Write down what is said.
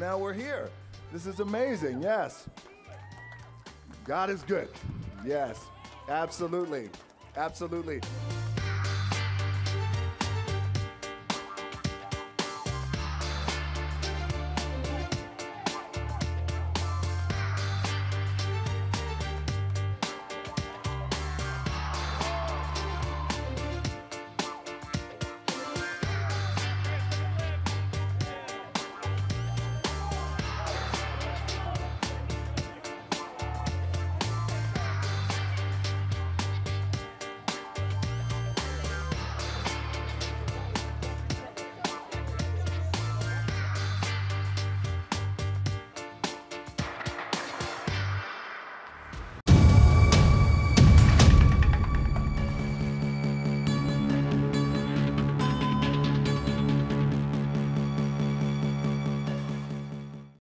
now we're here. This is amazing. Yes. God is good. Yes, absolutely. Absolutely.